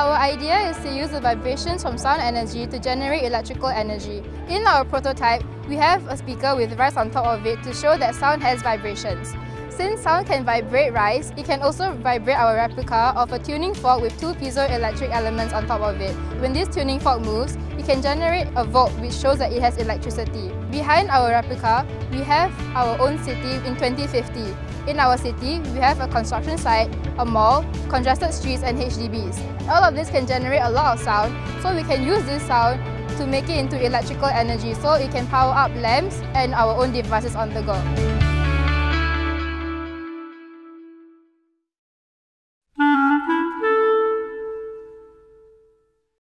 Our idea is to use the vibrations from sound energy to generate electrical energy. In our prototype, we have a speaker with rice on top of it to show that sound has vibrations. Since sound can vibrate rice, it can also vibrate our replica of a tuning fork with two piezoelectric elements on top of it. When this tuning fork moves, it can generate a volt which shows that it has electricity. Behind our replica, we have our own city in 2050. In our city, we have a construction site, a mall, congested streets and HDBs. All of this can generate a lot of sound, so we can use this sound to make it into electrical energy so it can power up lamps and our own devices on the go.